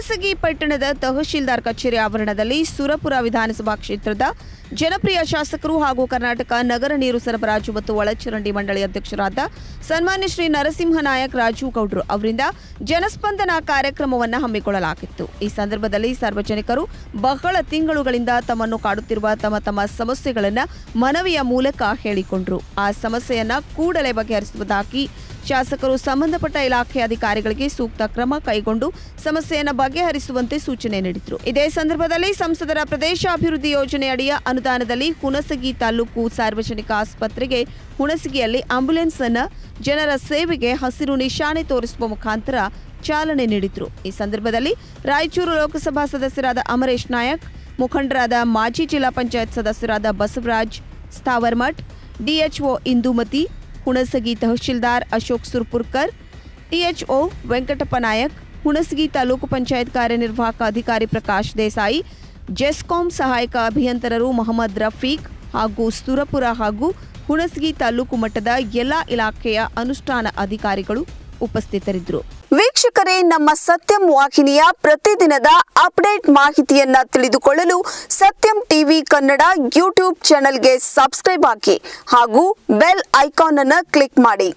ಹುಣಸಗಿ ಪಟ್ಟಣದ ತಹಶೀಲ್ದಾರ್ ಕಚೇರಿ ಆವರಣದಲ್ಲಿ ಸುರಪುರ ವಿಧಾನಸಭಾ ಕ್ಷೇತ್ರದ ಜನಪ್ರಿಯ ಶಾಸಕರು ಹಾಗೂ ಕರ್ನಾಟಕ ನಗರ ನೀರು ಸರಬರಾಜು ಮತ್ತು ಒಳಚರಂಡಿ ಮಂಡಳಿ ಅಧ್ಯಕ್ಷರಾದ ಸನ್ಮಾನ್ಯ ಶ್ರೀ ನರಸಿಂಹ ನಾಯಕ್, ರಾಜು ಗೌಡ್ರು ಅವರಿಂದ ಜನಸ್ಪಂದನ ಕಾರ್ಯಕ್ರಮವನ್ನು ಹಮ್ಮಿಕೊಳ್ಳಲಾಗಿತ್ತು. ಈ ಸಂದರ್ಭದಲ್ಲಿ ಸಾರ್ವಜನಿಕರು ಬಹಳ ತಿಂಗಳುಗಳಿಂದ ತಮ್ಮನ್ನು ಕಾಡುತ್ತಿರುವ ತಮ್ಮ ತಮ್ಮ ಸಮಸ್ಯೆಗಳನ್ನು ಮನವಿಯ ಮೂಲಕ ಹೇಳಿಕೊಂಡ್ರು. ಆ ಸಮಸ್ಯೆಯನ್ನು ಕೂಡಲೇ ಬಗೆಹರಿಸುವುದಾಗಿ ಶಾಸಕರು ಸಂಬಂಧಪಟ್ಟ ಇಲಾಖೆ ಅಧಿಕಾರಿಗಳಿಗೆ ಸೂಕ್ತ ಕ್ರಮ ಕೈಗೊಂಡು ಸಮಸ್ಯೆಯನ್ನು ಬಗೆಹರಿಸುವಂತೆ ಸೂಚನೆ ನೀಡಿದರು. ಇದೇ ಸಂದರ್ಭದಲ್ಲಿ ಸಂಸದರ ಪ್ರದೇಶಾಭಿವೃದ್ಧಿ ಯೋಜನೆಯಡಿಯ ಅನುದಾನದಲ್ಲಿ ಹುಣಸಗಿ ತಾಲೂಕು ಸಾರ್ವಜನಿಕ ಆಸ್ಪತ್ರೆಗೆ ಹುಣಸಗಿಯಲ್ಲಿ ಆಂಬ್ಯುಲೆನ್ಸ್ ಅನ್ನು ಜನರ ಸೇವೆಗೆ ಹಸಿರು ನಿಶಾನೆ ತೋರಿಸುವ ಮುಖಾಂತರ ಚಾಲನೆ ನೀಡಿದರು. ಈ ಸಂದರ್ಭದಲ್ಲಿ ರಾಯಚೂರು ಲೋಕಸಭಾ ಸದಸ್ಯರಾದ ಅಮರೇಶ್ ನಾಯಕ್, ಮುಖಂಡರಾದ ಮಾಜಿ ಜಿಲ್ಲಾ ಪಂಚಾಯತ್ ಸದಸ್ಯರಾದ ಬಸವರಾಜ್ ಸ್ಥಾವರ್ಮಠ್, ಡಿಎಚ್ಒ ಇಂದುಮತಿ, ಹುಣಸಗಿ ತಹಶೀಲ್ದಾರ್ ಅಶೋಕ್ ಸುರ್ಪುರ್ಕರ್ ಟಿಎಚ್ಒ ವೆಂಕಟಪ್ಪ ನಾಯಕ್, ಹುಣಸಗಿ ತಾಲೂಕು ಪಂಚಾಯತ್ ಕಾರ್ಯನಿರ್ವಾಹಕ ಅಧಿಕಾರಿ ಪ್ರಕಾಶ್ ದೇಸಾಯಿ ಜೆಸ್ಕಾಂ ಸಹಾಯಕ ಅಭಿಯಂತರರು ಮೊಹಮ್ಮದ್ ರಫೀಕ್ ಹಾಗೂ ಸುರಪುರ ಹಾಗೂ ಹುಣಸಗಿ ತಾಲೂಕು ಮಟ್ಟದ ಎಲ್ಲ ಇಲಾಖೆಯ ಅನುಷ್ಠಾನ ಅಧಿಕಾರಿಗಳು ಉಪಸ್ಥಿತರಿದ್ದರು. ವೀಕ್ಷಕರೇ, ನಮ್ಮ ಸತ್ಯಂ ವಾಹಿನಿಯ ಪ್ರತಿದಿನದ ಅಪ್ಡೇಟ್ ಮಾಹಿತಿಯನ್ನ ತಿಳಿದುಕೊಳ್ಳಲು ಸತ್ಯಂ ಟಿವಿ ಕನ್ನಡ ಯೂಟ್ಯೂಬ್ ಚಾನೆಲ್ಗೆ ಸಬ್ಸ್ಕ್ರೈಬ್ ಹಾಕಿ ಹಾಗೂ ಬೆಲ್ ಐಕಾನ್ ಅನ್ನು ಕ್ಲಿಕ್ ಮಾಡಿ.